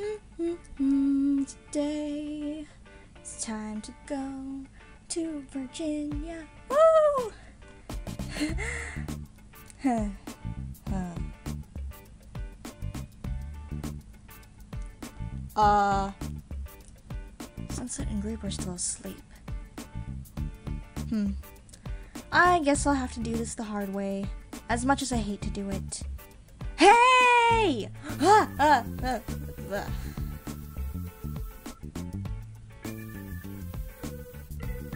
Today it's time to go to Virginia. Woo! Uh, Sunset and Grape are still asleep. Hmm. I guess I'll have to do this the hard way, as much as I hate to do it. Hey! Ah, ah, ah,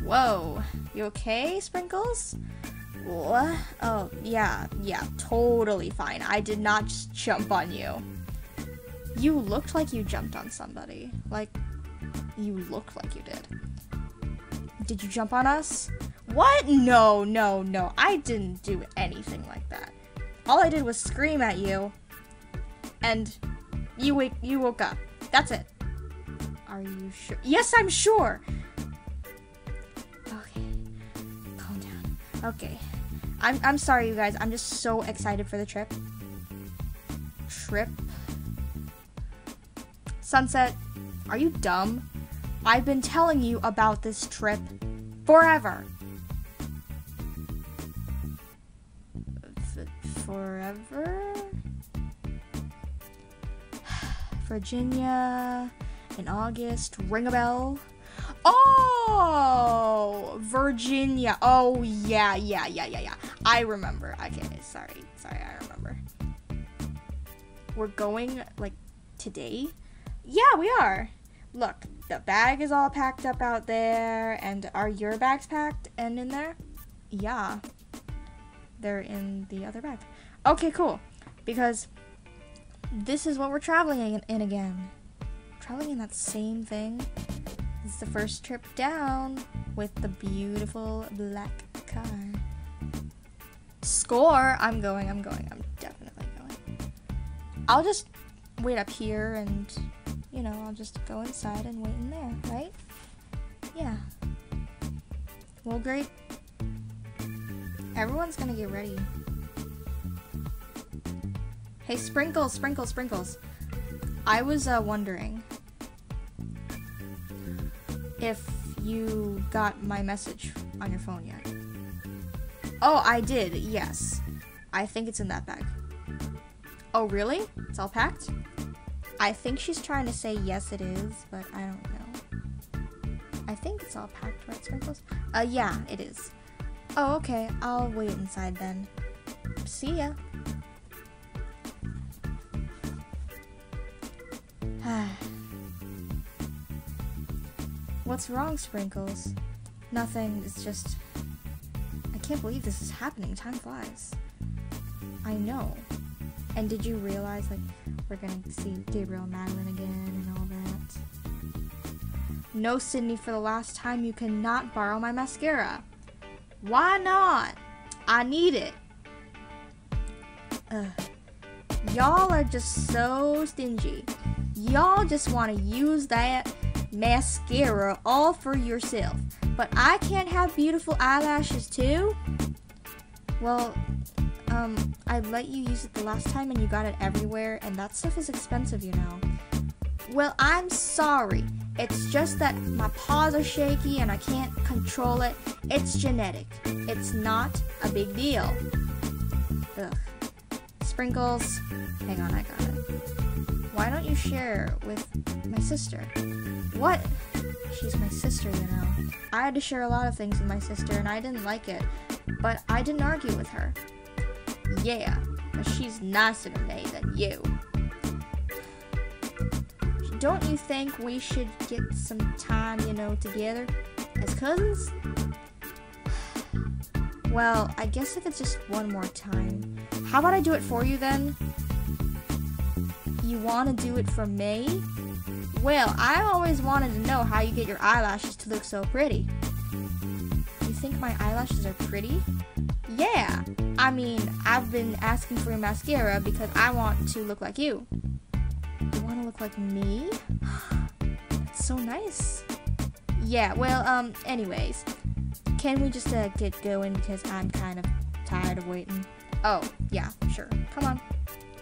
Whoa, you okay, Sprinkles? What? Oh, yeah, yeah, totally fine. I did not just jump on you. You looked like you jumped on somebody. Like, you looked like you did. Did you jump on us? What? No, no, no. I didn't do anything like that. All I did was scream at you, and you wake you woke up. That's it. Are you sure? Yes, I'm sure. Okay, calm down. Okay, I'm I'm sorry, you guys. I'm just so excited for the trip. Trip. Sunset, are you dumb? I've been telling you about this trip forever. F- forever? Virginia in August. Ring a bell. Oh, Virginia. Oh, yeah, yeah, yeah, yeah, yeah. I remember. Okay, sorry. Sorry, I remember. We're going, like, today? Yeah, we are. Look, the bag is all packed up out there, and are your bags packed and in there? Yeah. They're in the other bag. Okay, cool. Because this is what we're traveling in, in again. Traveling in that same thing. Is the first trip down with the beautiful black car. Score! I'm going, I'm going, I'm definitely going. I'll just wait up here and, you know, I'll just go inside and wait in there, right? Yeah. Well, great. Everyone's gonna get ready. Hey, Sprinkles, Sprinkles, Sprinkles. I was uh, wondering if you got my message on your phone yet. Oh, I did, yes. I think it's in that bag. Oh, really? It's all packed? I think she's trying to say yes, it is, but I don't know. I think it's all packed, right, Sprinkles? Uh, yeah, it is. Oh, okay. I'll wait inside then. See ya. What's wrong, Sprinkles? Nothing, it's just. I can't believe this is happening. Time flies. I know. And did you realize, like, we're gonna see Gabriel and Madeline again and all that? No, Sydney, for the last time, you cannot borrow my mascara. Why not? I need it. Y'all are just so stingy. Y'all just want to use that mascara all for yourself. But I can't have beautiful eyelashes too? Well, um, I let you use it the last time and you got it everywhere, and that stuff is expensive, you know. Well, I'm sorry. It's just that my paws are shaky and I can't control it. It's genetic. It's not a big deal. Ugh. Sprinkles. Hang on, I got it. Why don't you share with my sister? What? She's my sister, you know. I had to share a lot of things with my sister and I didn't like it, but I didn't argue with her. Yeah, but she's nicer to me than you. Don't you think we should get some time, you know, together as cousins? Well, I guess if it's just one more time. How about I do it for you then? You want to do it for me? Well, I always wanted to know how you get your eyelashes to look so pretty. You think my eyelashes are pretty? Yeah. I mean, I've been asking for your mascara because I want to look like you. You want to look like me? That's so nice. Yeah, well, um, anyways. Can we just uh, get going because I'm kind of tired of waiting? Oh, yeah, sure. Come on.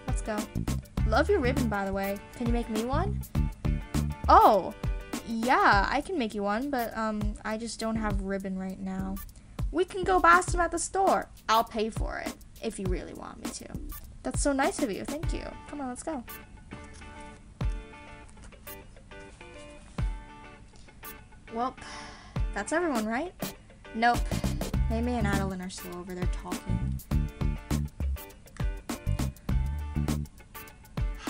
Let's go. Love your ribbon, by the way. Can you make me one? Oh, yeah, I can make you one, but um, I just don't have ribbon right now. We can go buy some at the store. I'll pay for it if you really want me to. That's so nice of you. Thank you. Come on, let's go. Well, that's everyone, right? Nope. Mei mei and Adelyn are still over there talking.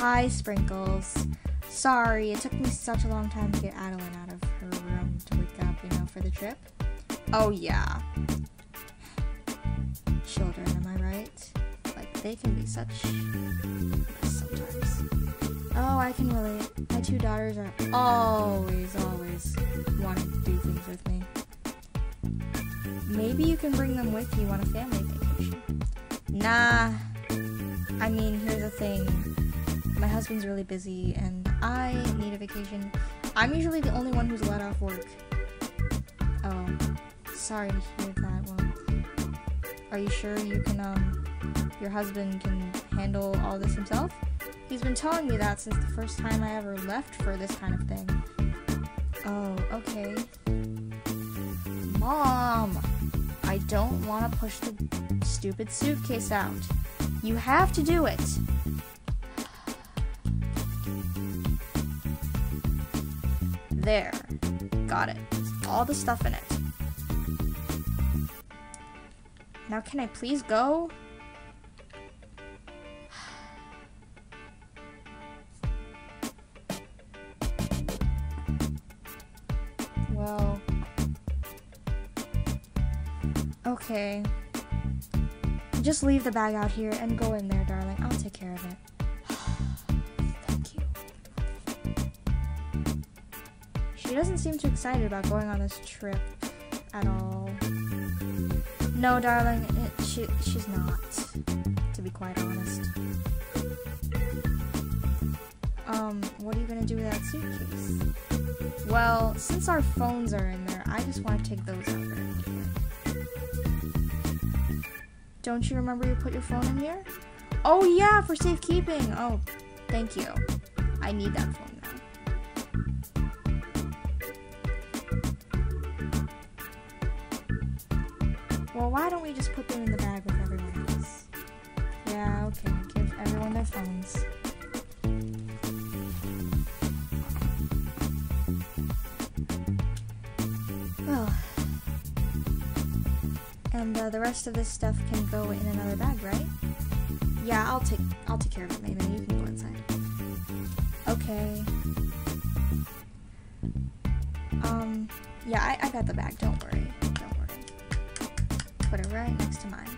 Hi, Sprinkles. Sorry, it took me such a long time to get Adelyn out of her room to wake up, you know, for the trip. Oh, yeah. Children, am I right? Like, they can be such sometimes. Oh, I can relate. My two daughters are always, always wanting to do things with me. Maybe you can bring them with you on a family vacation. Nah. I mean, here's the thing. My husband's really busy and I need a vacation. I'm usually the only one who's let off work. Oh, sorry to hear that. Well, are you sure you can, um, your husband can handle all this himself? He's been telling me that since the first time I ever left for this kind of thing. Oh, okay. Mom! I don't want to push the stupid suitcase out. You have to do it. There. Got it. All the stuff in it. Now can I please go? Well. Okay. Just leave the bag out here and go in there, darling. I'll take care of it. She doesn't seem too excited about going on this trip at all. No, darling, it, she, she's not, to be quite honest. Um, what are you gonna do with that suitcase? Well, since our phones are in there, I just want to take those out. Don't you remember you put your phone in here? Oh yeah, for safekeeping. Oh, thank you. I need that phone Well, why don't we just put them in the bag with everyone else? Yeah, okay. Give everyone their phones. Well, and uh, the rest of this stuff can go in another bag, right? Yeah, I'll take I'll take care of it, maybe. You can go inside. Okay. Um, yeah, I, I got the bag. Don't worry. Right next to mine.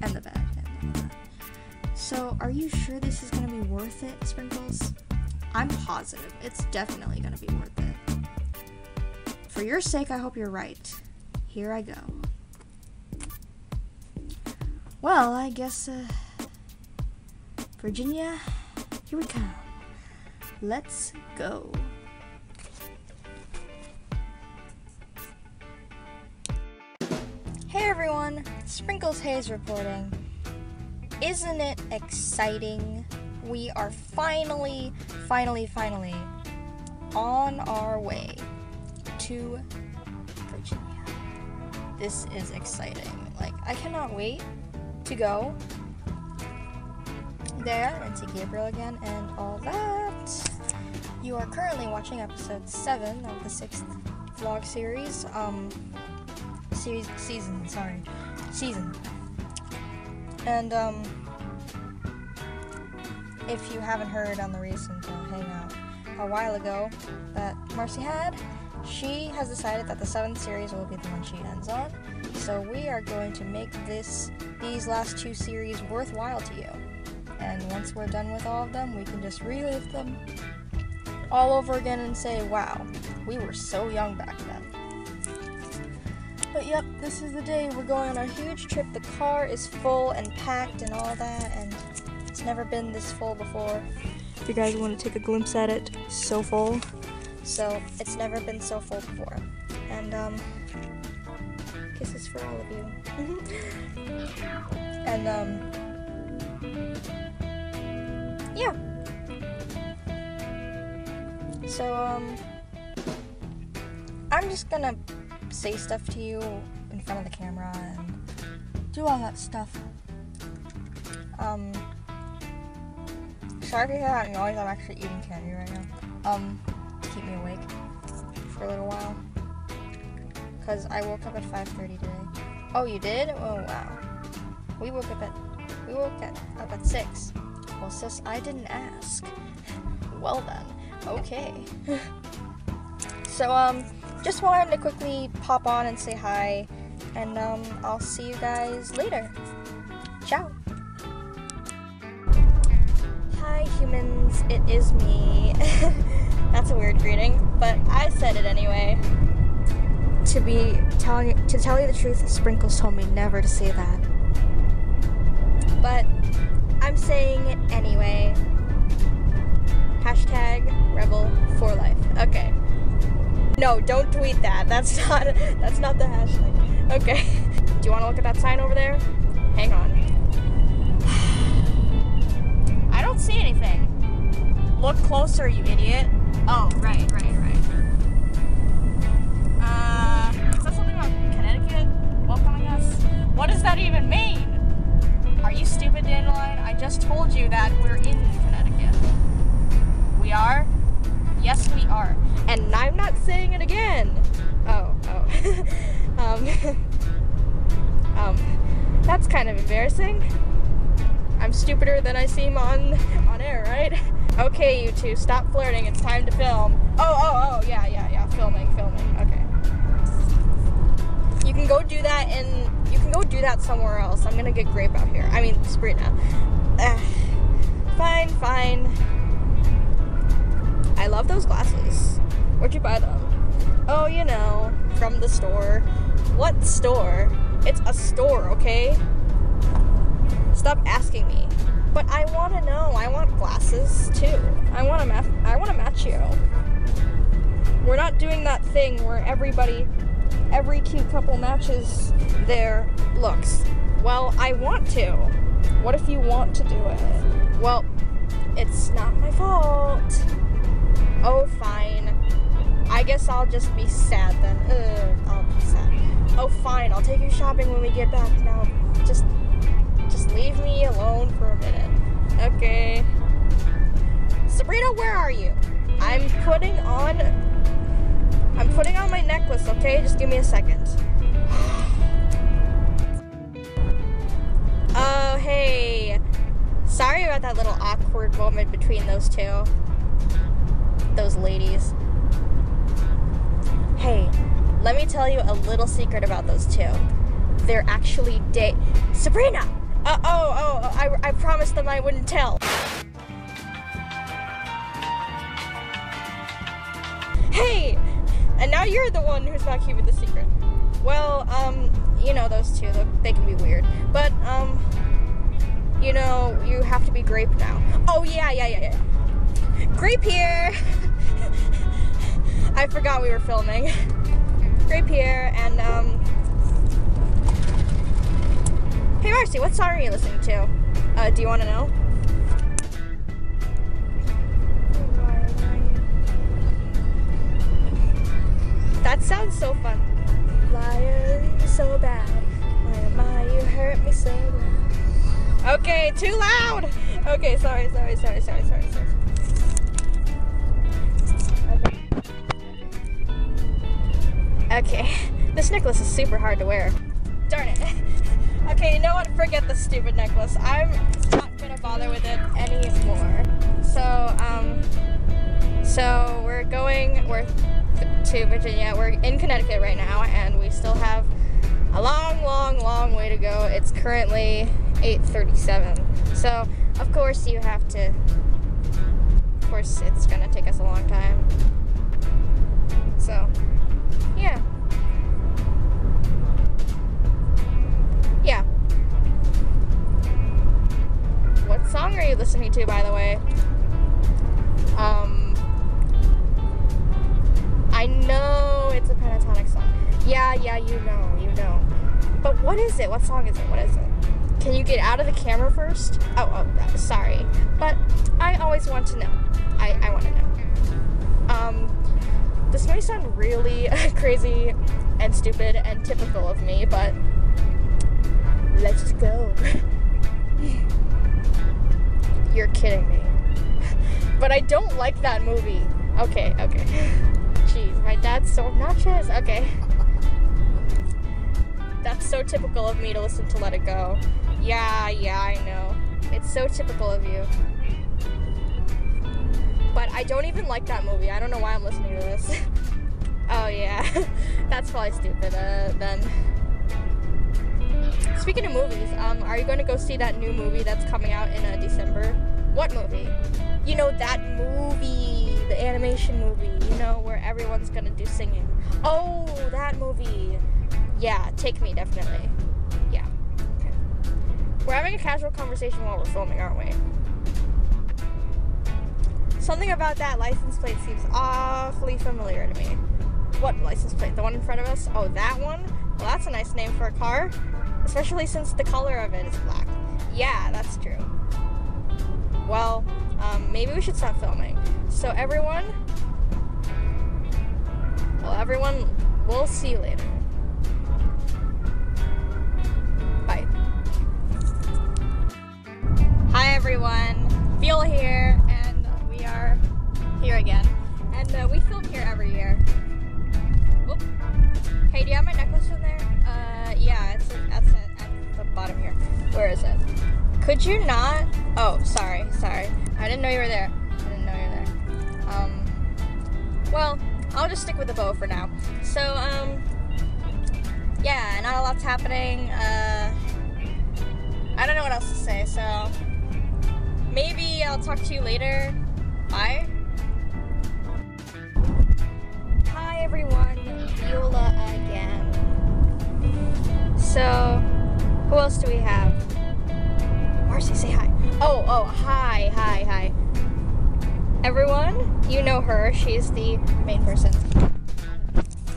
And the that. So, are you sure this is gonna be worth it, Sprinkles? I'm positive. It's definitely gonna be worth it. For your sake, I hope you're right. Here I go. Well, I guess, uh, Virginia, here we come. Let's go. Sprinkles Hayes reporting. Isn't it exciting? We are finally, finally, finally on our way to Virginia. This is exciting. Like, I cannot wait to go there and see Gabriel again and all that. You are currently watching episode 7 of the 6th vlog series. Um, series, season, sorry. Season. And, um, if you haven't heard on the recent uh, hangout a while ago that Marcy had, she has decided that the seventh series will be the one she ends on. So we are going to make this these last two series worthwhile to you. And once we're done with all of them, we can just relive them all over again and say, wow, we were so young back then. But yep, this is the day we're going on our huge trip. The car is full and packed and all that, and it's never been this full before. If you guys want to take a glimpse at it, so full. So it's never been so full before. And um, kisses for all of you. and um, yeah. So, um, I'm just gonna say stuff to you in front of the camera and do all that stuff. Um, sorry to hear that noise. I'm actually eating candy right now. Um, to keep me awake for a little while. Cause I woke up at 5:30 today. Oh, you did? Oh wow. We woke up at we woke at, up at six. Well, sis, I didn't ask. Well then, okay. so um, just wanted to quickly pop on and say hi, and um, I'll see you guys later. Ciao. Hi humans, it is me. That's a weird greeting, but I said it anyway. To be telling to tell you the truth, Sprinkles told me never to say that. But I'm saying it anyway. Hashtag rebel for life. Okay. No, don't tweet that. That's not that's not the hashtag. Okay. Do you want to look at that sign over there? Hang on. I don't see anything. Look closer, you idiot. Oh, right, right, right. Uh, is that something about Connecticut welcoming us? What does that even mean? Are you stupid, Dandelion? I just told you that we're in Connecticut. We are? Yes, we are. And I'm not saying it again. Oh, oh. um, um, that's kind of embarrassing. I'm stupider than I seem on on air, right? Okay, you two, stop flirting. It's time to film. Oh, oh, oh, yeah, yeah, yeah. Filming, filming. Okay. You can go do that in. You can go do that somewhere else. I'm gonna get grape out here. I mean, Sabrina. Uh, fine, fine. I love those glasses. Where'd you buy them? Oh, you know, from the store. What store? It's a store, okay? Stop asking me. But I want to know. I want glasses too. I want to match. I want match you. We're not doing that thing where everybody, every cute couple matches their looks. Well, I want to. What if you want to do it? Well, it's not my fault. Oh, fine. I guess I'll just be sad then. Ugh, I'll be sad. Oh, fine. I'll take you shopping when we get back. Now, just, just leave me alone for a minute. Okay. Sabrina, where are you? I'm putting on. I'm putting on my necklace. Okay, just give me a second. Oh, hey. Sorry about that little awkward moment between those two. Those ladies. Hey, let me tell you a little secret about those two. They're actually date. Sabrina! Uh, oh, oh, I, I promised them I wouldn't tell. Hey! And now you're the one who's not keeping the secret. Well, um, you know those two, they can be weird. But, um, you know, you have to be grape now. Oh, yeah, yeah, yeah, yeah. Grape here! I forgot we were filming. Great Pierre and, um, Hey Marcy, what song are you listening to? Uh, do you want to know? That sounds so fun. Liar, so bad. Why am I? You hurt me so bad. Okay, too loud. Okay, sorry, sorry, sorry, sorry, sorry, sorry. Okay. This necklace is super hard to wear. Darn it. Okay, you know what? Forget the stupid necklace. I'm not gonna bother with it anymore. So, um, so we're going, we're to Virginia. We're in Connecticut right now, and we still have a long, long, long way to go. It's currently 8:37. So, of course, you have to. Of course, it's gonna take us a long time. So, yeah. Yeah. What song are you listening to, by the way? Um, I know it's a Pentatonix song. Yeah, yeah, you know, you know. But what is it? What song is it? What is it? Can you get out of the camera first? Oh, oh, sorry. But I always want to know. I, I want to know. Um, this may sound really crazy and stupid and typical of me, but let's go. You're kidding me. but I don't like that movie. Okay, okay. Jeez, my dad's so obnoxious. Okay. That's so typical of me to listen to Let It Go. Yeah, yeah, I know. It's so typical of you. But I don't even like that movie. I don't know why I'm listening to this. oh, yeah. That's probably stupid, uh, then. Speaking of movies, um, are you going to go see that new movie that's coming out in uh, December? What movie? You know, that movie, the animation movie, you know, where everyone's going to do singing. Oh, that movie. Yeah, take me, definitely. Yeah. Okay. We're having a casual conversation while we're filming, aren't we? Something about that license plate seems awfully familiar to me. What license plate? The one in front of us? Oh, that one? Well, that's a nice name for a car. Especially since the color of it is black. Yeah, that's true. Well, um, maybe we should stop filming. So, everyone. Well, everyone, we'll see you later. Bye. Hi, everyone. Feel here here every year. Oop. Hey, do you have my necklace in there? Uh, yeah, it's at, at the bottom here. Where is it? Could you not? Oh, sorry, sorry. I didn't know you were there. I didn't know you were there. Um, well, I'll just stick with the bow for now. So, um, yeah, not a lot's happening. Uh, I don't know what else to say, so maybe I'll talk to you later. Hi. Everyone, Viola again. So, who else do we have? Marcy, say hi. Oh, oh, hi, hi, hi. Everyone, you know her. She's the main person.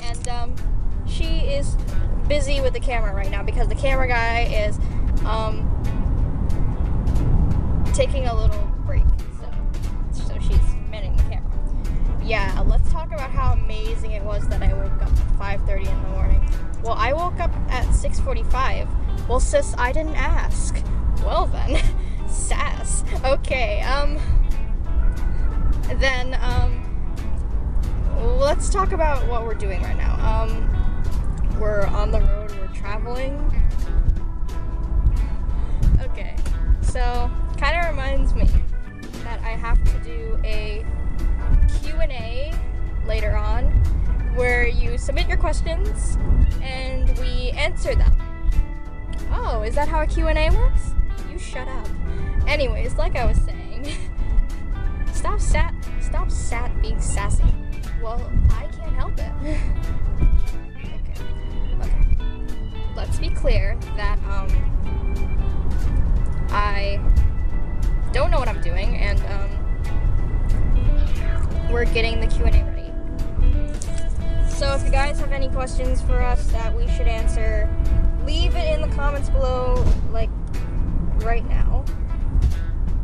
And, um, she is busy with the camera right now because the camera guy is, um, taking a little yeah, let's talk about how amazing it was that I woke up at 5:30 in the morning. Well, I woke up at 6:45. Well, sis, I didn't ask. Well then, sass. Okay, um then um let's talk about what we're doing right now. Um we're on the road, we're traveling. Okay. So, kind of reminds me that I have to do a Q&A later on where you submit your questions and we answer them. Oh, is that how a Q&A works? You shut up. Anyways, like I was saying, stop sat stop sat being sassy. Well, I can't help it. okay. Okay. Let's be clear that um I don't know what I'm doing and um we're getting the Q&A ready. So if you guys have any questions for us that we should answer, leave it in the comments below, like, right now.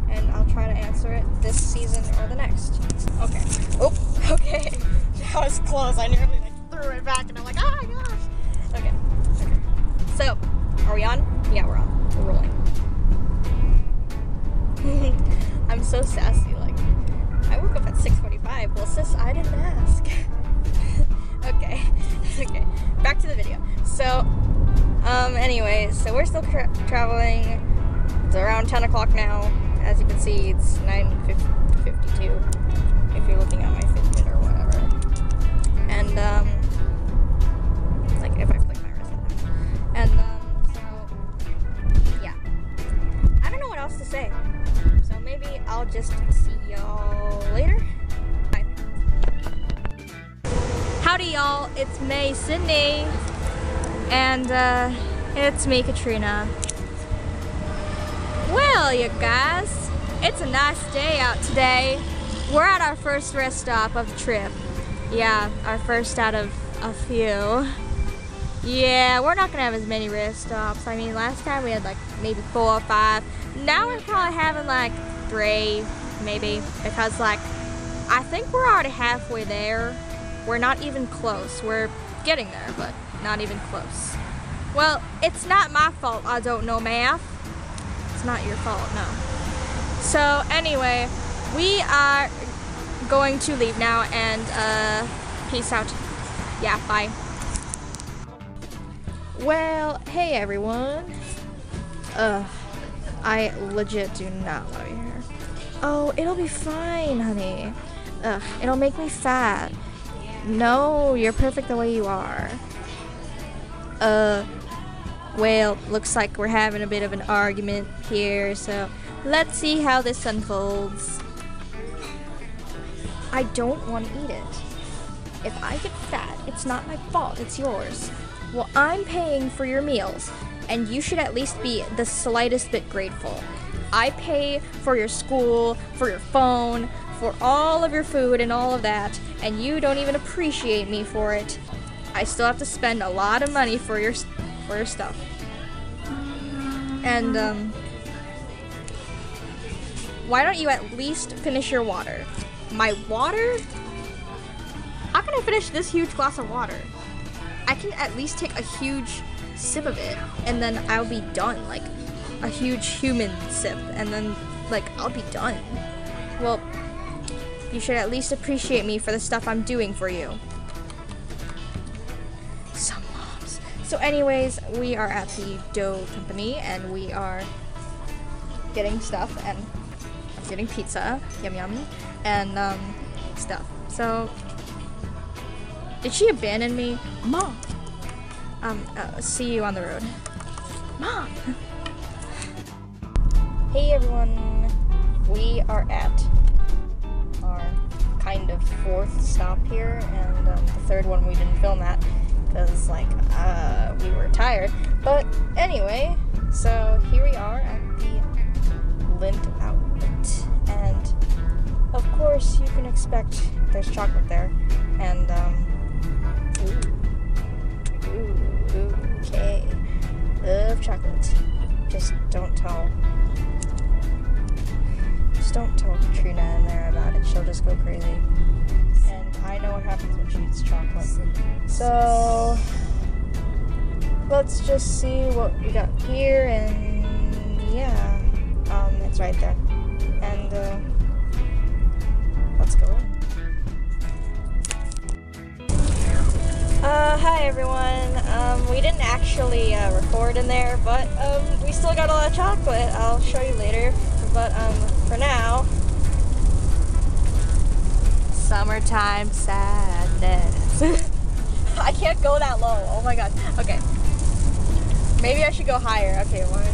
And I'll try to answer it this season or the next. Okay. Oh, okay. That was close. I nearly like threw it back and I'm like, oh my gosh. Okay. Okay. So, are we on? Yeah, we're on. We're rolling. I'm so sassy. Woke up at 6:45. Well, sis, I didn't ask. okay, okay. Back to the video. So, um, anyway, so we're still tra- traveling. It's around 10 o'clock now. As you can see, it's 9:52. If you're looking at my Fitbit or whatever. And um, like if I click my wrist. And um, so yeah. I don't know what else to say. So maybe I'll just see y'all later. Bye. Howdy, y'all. It's May Sydney. And uh, it's me, Katrina. Well, you guys, it's a nice day out today. We're at our first rest stop of the trip. Yeah, our first out of a few. Yeah, we're not gonna have as many rest stops. I mean, last time we had like maybe four or five. Now we're probably having like three, maybe, because like I think we're already halfway there. We're not even close. We're getting there, but not even close. Well, it's not my fault I don't know math. It's not your fault, no. So anyway, we are going to leave now and uh, peace out. Yeah, bye. Well, hey everyone. Ugh, I legit do not love you here. Oh, it'll be fine, honey. Ugh, it'll make me fat. No, you're perfect the way you are. Uh, well, looks like we're having a bit of an argument here, so let's see how this unfolds. I don't want to eat it. If I get fat, it's not my fault, it's yours. Well, I'm paying for your meals, and you should at least be the slightest bit grateful. I pay for your school, for your phone, for all of your food and all of that, and you don't even appreciate me for it. I still have to spend a lot of money for your for your stuff. And um why don't you at least finish your water? My water? How can I finish this huge glass of water? I can at least take a huge sip of it and then I'll be done. Like a huge human sip and then like I'll be done. Well, you should at least appreciate me for the stuff I'm doing for you. Some moms. So anyways, we are at the dough company and we are getting stuff and getting pizza, yum yum, and um, stuff. So did she abandon me? Mom! Um, uh, see you on the road. Mom! hey everyone! We are at our kind of fourth stop here, and um, the third one we didn't film at because, like, uh, we were tired. But anyway, so here we are at the Lindt outlet, and of course, you can expect there's chocolate there, and um, Ooh. Ooh, okay. Love chocolate. Just don't tell. Just don't tell Katrina in there about it. She'll just go crazy. And I know what happens when she eats chocolate. So let's just see what we got here and yeah. Um, it's right there. And uh, let's go. Uh, hi everyone. Um, we didn't actually uh, record in there, but um, we still got a lot of chocolate. I'll show you later. But um, for now, summertime sadness. I can't go that low. Oh my god. Okay. Maybe I should go higher. Okay, one.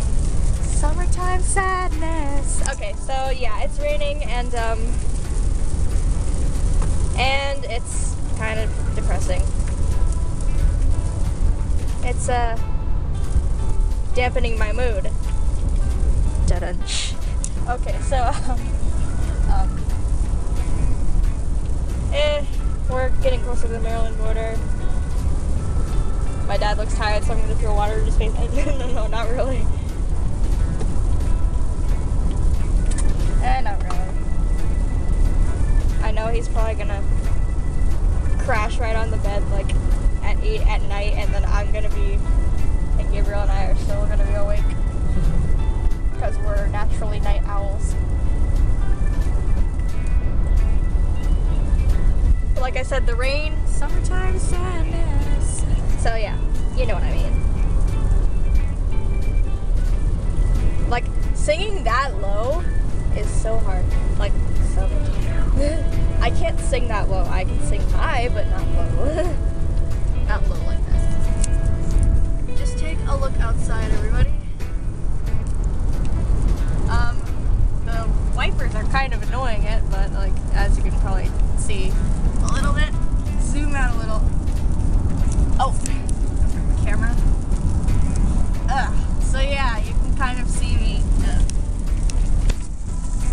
Summertime sadness. Okay, so yeah, it's raining and um, and it's kind of depressing it's uh dampening my mood. Da-dun. Okay, so um, eh, we're getting closer to the Maryland border. My dad looks tired, so I'm gonna throw water his face. no, no, not really. Eh, not really. I know he's probably gonna crash right on the bed, like at 8 at night, and then I'm gonna be, and Gabriel and I are still gonna be awake because we're naturally night owls. Like I said, the rain, summertime sadness. So yeah, you know what I mean. Like singing that low is so hard. Like summertime. I can't sing that low. I can sing high, but not low. not low like that. Just take a look outside, everybody. wipers are kind of annoying it, but like as you can probably see a little bit. Zoom out a little. Oh, camera. Ugh. So yeah, you can kind of see me. Ugh.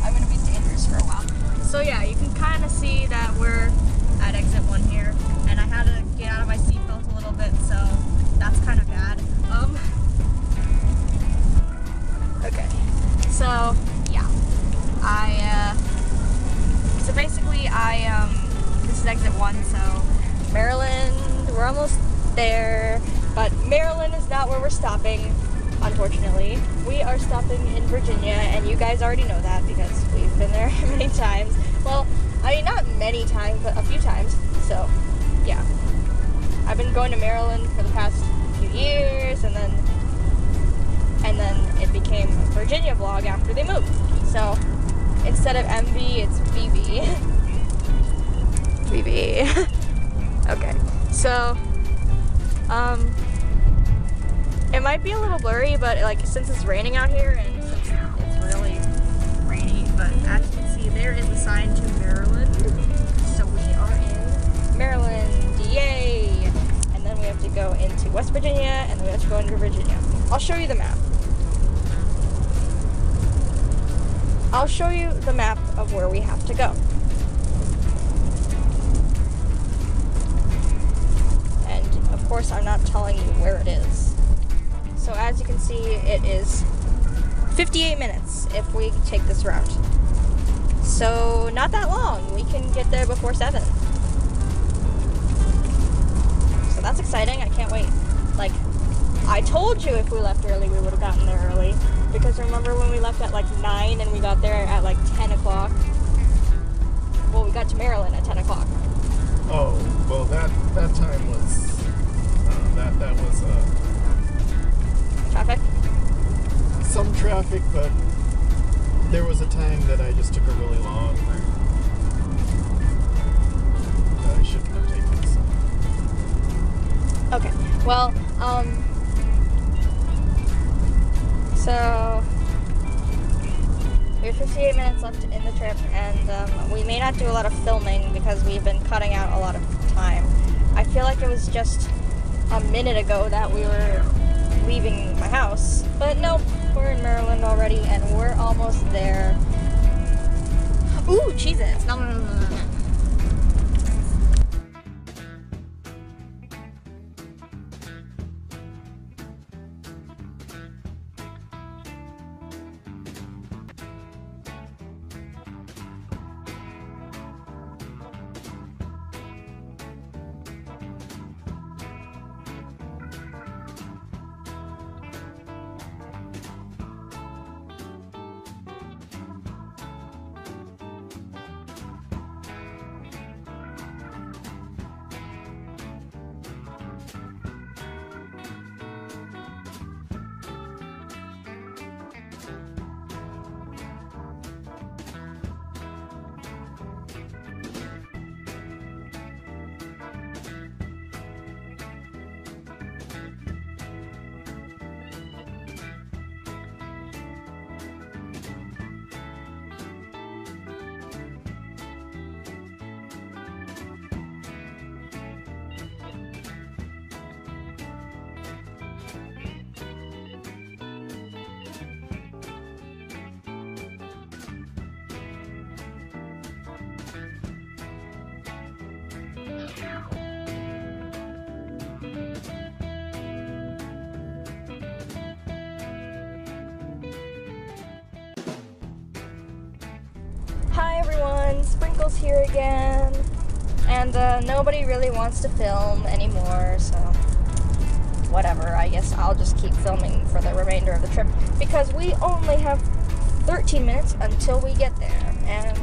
I'm gonna be dangerous for a while. So yeah, you can kind of see that we're at exit one here, and I had to get out of my seatbelt a little bit, so that's kind of bad. Um. Okay. So Um, is exit one, so Maryland, we're almost there. But Maryland is not where we're stopping, unfortunately. We are stopping in Virginia, and you guys already know that because we've been there many times. Well, I mean, not many times, but a few times. So, yeah. I've been going to Maryland for the past few years, and then and then it became Virginia vlog after they moved. So instead of MV, it's VV. Okay, so um, it might be a little blurry, but like since it's raining out here and it's really rainy, but as you can see, there is a sign to Maryland. So we are in Maryland, yay! And then we have to go into West Virginia, and then we have to go into Virginia. I'll show you the map. I'll show you the map of where we have to go. Course, I'm not telling you where it is. So as you can see, it is 58 minutes if we take this route. So not that long. We can get there before 7. So that's exciting. I can't wait. Like, I told you if we left early, we would have gotten there early. Because remember when we left at like 9 and we got there at like 10 o'clock? Well, we got to Maryland at 10 o'clock. Oh, well, that that time was that that was uh, Traffic? some traffic, but there was a time that I just took a really long route that I shouldn't have taken. So. Okay. Well, um, so we have 58 minutes left in the trip, and um, we may not do a lot of filming because we've been cutting out a lot of time. I feel like it was just a minute ago that we were leaving my house, but nope, we're in Maryland already, and we're almost there. Ooh, no. Here again. And uh, nobody really wants to film anymore, so whatever. I guess I'll just keep filming for the remainder of the trip because we only have 13 minutes until we get there. And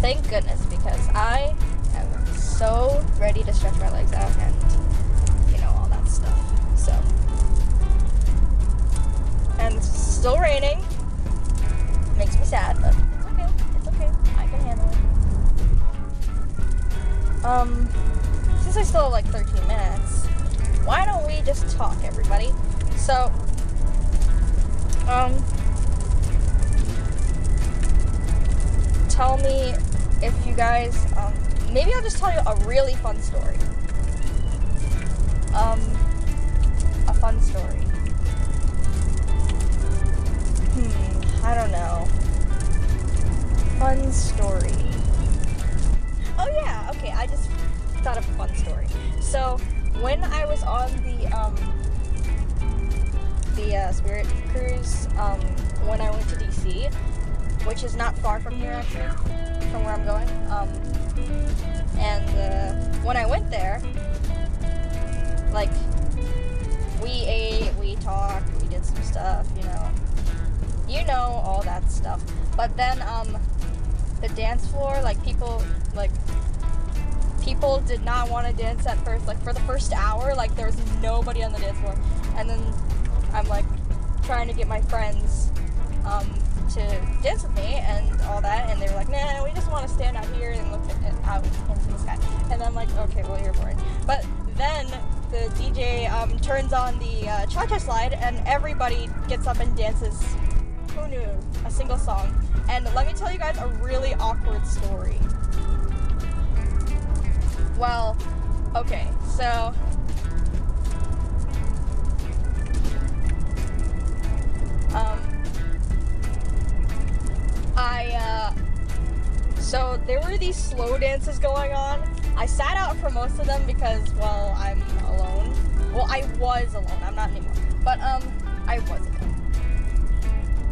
thank goodness because I am so ready to stretch my legs out and you know all that stuff. So and it's still raining. Makes me sad, but Um, since I still have like 13 minutes, why don't we just talk, everybody? So, um, tell me if you guys, um, maybe I'll just tell you a really fun story. Um, a fun story. Hmm, I don't know. Fun story. Oh yeah, okay, I just thought of a fun story. So when I was on the um the uh, Spirit cruise, um, when I went to DC, which is not far from here actually. from where I'm going. Um, and uh, when I went there, like we ate, we talked, we did some stuff, you know, you know all that stuff. But then um, the dance floor, like people, like people did not want to dance at first. Like for the first hour, like there was nobody on the dance floor, and then I'm like trying to get my friends um, to dance with me and all that, and they were like, "Nah, we just want to stand out here and look at out into the sky." And I'm like, "Okay, well you're boring." But then the DJ um, turns on the uh, cha-cha slide, and everybody gets up and dances. Who knew? A single song. And let me tell you guys a really awkward story. Well, okay, so um I uh so there were these slow dances going on. I sat out for most of them because well, I'm alone. Well, I was alone. I'm not anymore. But um I was alone.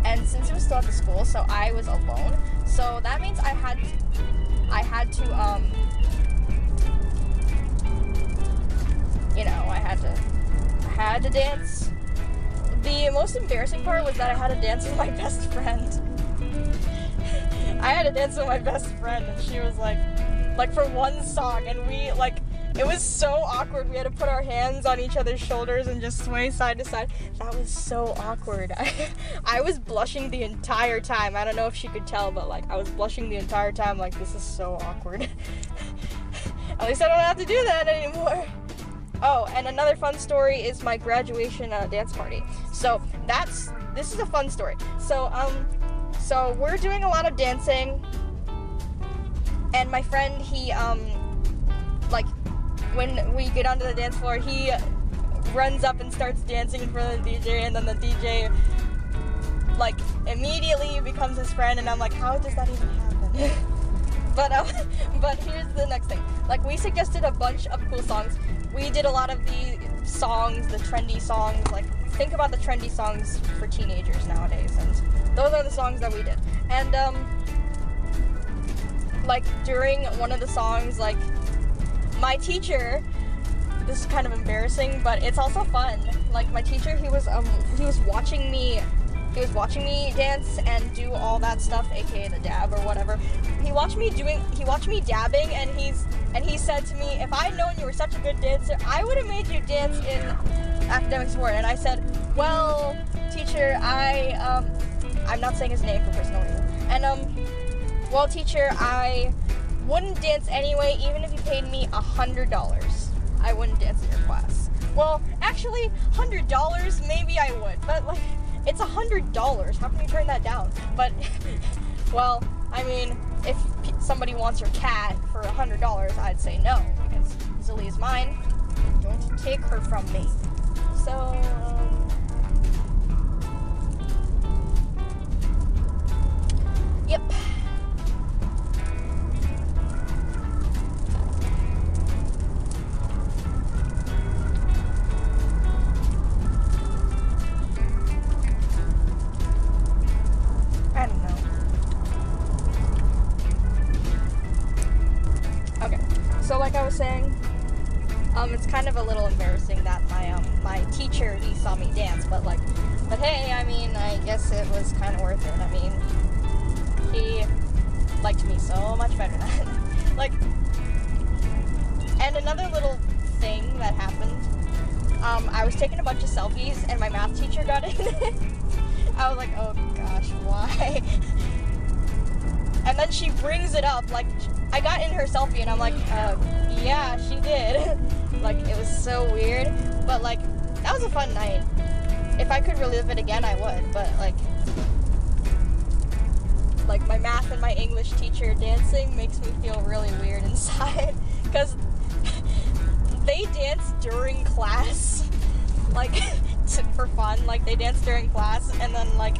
And since it was still at the school, so I was alone. So that means I had to, I had to um had to had to dance. The most embarrassing part was that I had to dance with my best friend. I had to dance with my best friend and she was like like for one song and we like it was so awkward. We had to put our hands on each other's shoulders and just sway side to side. That was so awkward. I, I was blushing the entire time. I don't know if she could tell, but like I was blushing the entire time. Like this is so awkward. At least I don't have to do that anymore. Oh, and another fun story is my graduation uh, dance party. So that's this is a fun story. So um, so we're doing a lot of dancing, and my friend he um, like when we get onto the dance floor, he runs up and starts dancing in front of the DJ, and then the DJ like immediately becomes his friend, and I'm like, how does that even happen? but um, but here's the next thing. Like we suggested a bunch of cool songs. We did a lot of the songs, the trendy songs. Like think about the trendy songs for teenagers nowadays, and those are the songs that we did. And um, like during one of the songs, like my teacher. This is kind of embarrassing, but it's also fun. Like my teacher, he was um he was watching me he was watching me dance and do all that stuff, aka the dab or whatever. He watched me doing he watched me dabbing and he's and he said to me, if I'd known you were such a good dancer, I would have made you dance in academic sport. And I said, Well, teacher, I um I'm not saying his name for personal reasons. And um well teacher, I wouldn't dance anyway, even if you paid me a hundred dollars. I wouldn't dance in your class. Well, actually, hundred dollars maybe I would, but like it's a hundred dollars. How can you turn that down? But well, I mean, if somebody wants your cat for a hundred dollars, I'd say no because Zilly is mine. Don't take her from me. So. Um, yep. Uh, yeah, she did. like, it was so weird, but like, that was a fun night. If I could relive it again, I would, but like, like my math and my English teacher dancing makes me feel really weird inside, because they dance during class, like for fun. Like they dance during class, and then like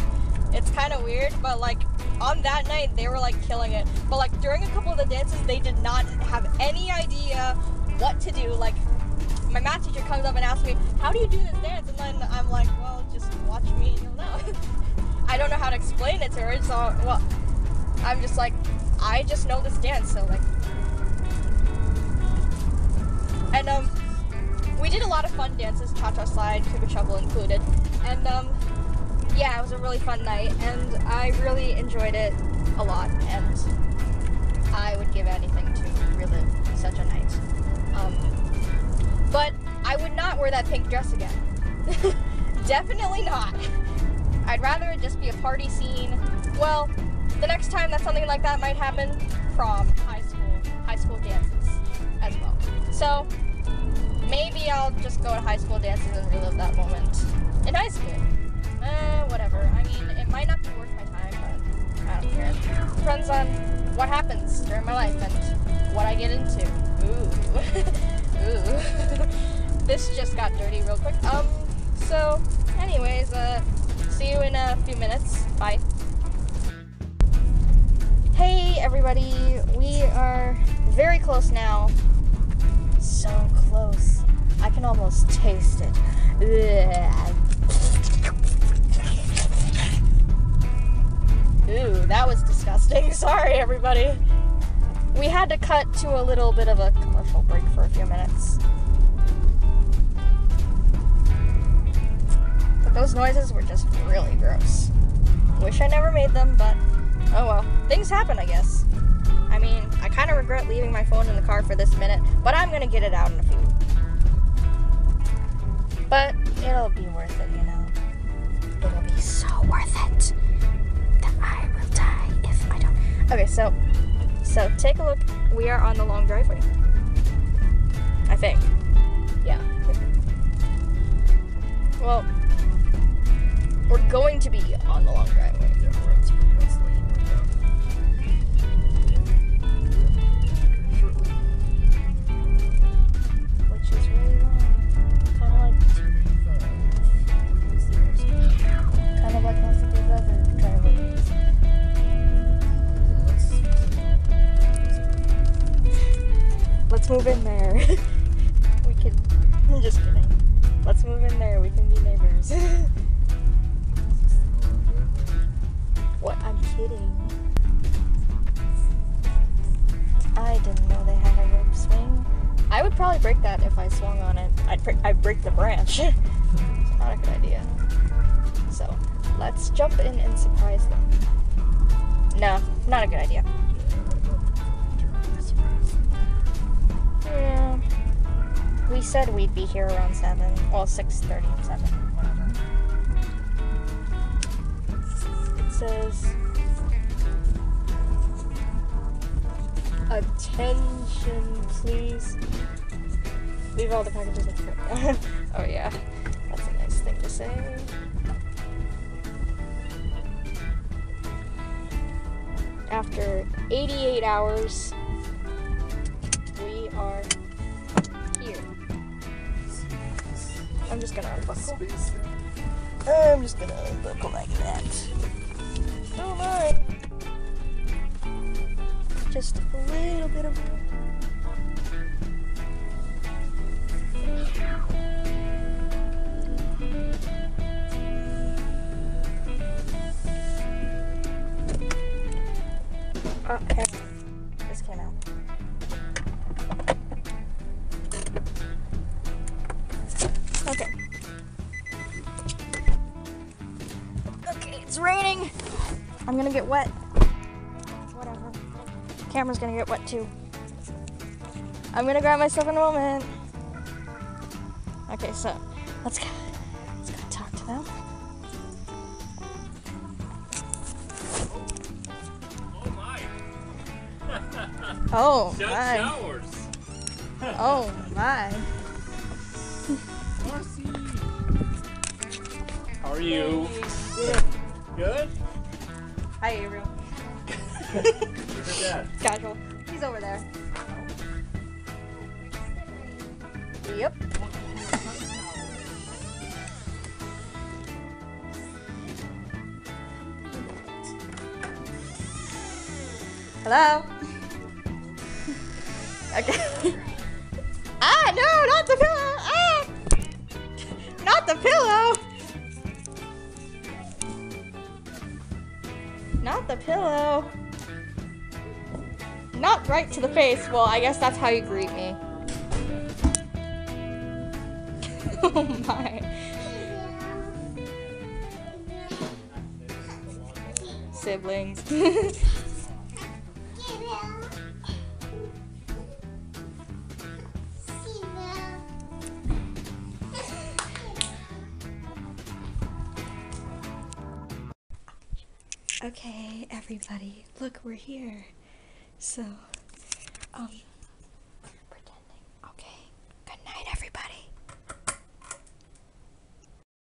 it's kind of weird. But like on that night, they were like killing it. But like during a couple of the dances, they did not have any idea what to do. Like my math teacher comes up and asks me, "How do you do this dance?" And then I'm like, "Well, just watch me, and you'll know." I don't know how to explain it to her, so well, I'm just like, I just know this dance, so like. And um, we did a lot of fun dances, cha-cha slide, cupid shuffle included, and um, yeah, it was a really fun night, and I really enjoyed it a lot, and I would give anything to relive such a night. Um, but I would not wear that pink dress again. Definitely not. I'd rather it just be a party scene. Well, the next time that something like that might happen, prom, high school, high school dances as well. So maybe I'll just go to high school dances and relive that moment in high school. Uh, whatever. I mean, it might not be worth my time, but I don't care. Depends on what happens during my life and what I get into. Ooh. Ooh. this just got dirty real quick. Um, so, anyways, uh, see you in a few minutes. Bye. Hey, everybody. We are very close now. So close. I can almost taste it. Ugh. Ooh, that was disgusting. Sorry, everybody. We had to cut to a little bit of a commercial break for a few minutes. But those noises were just really gross. Wish I never made them, but oh well. Things happen, I guess. I mean, I kind of regret leaving my phone in the car for this minute, but I'm gonna get it out in a few. But it'll be worth it, you know. It'll be so worth it Okay, so so take a look. We are on the long driveway. I think. Yeah. Well, we're going to be on the long driveway. 37, whatever. It says Attention, please. Leave all the packages at the Oh, yeah. That's a nice thing to say. After 88 hours, I'm just gonna unbuckle. I'm just gonna unbuckle like that. Oh my! Just a little bit of. Okay. Get wet. Whatever. Camera's gonna get wet too. I'm gonna grab myself in a moment. Okay, so let's go. Let's go talk to them. Oh my! Oh Shut my. showers. Oh my. Marcy. How are you? Good. Hi, Ariel. Where's your dad? Casual. He's over there. Yep. Hello? okay. ah, no, not the pillow! Ah! Not the pillow! The pillow. Not right to the face. Well, I guess that's how you greet me. oh my. Siblings. we're here. So, um,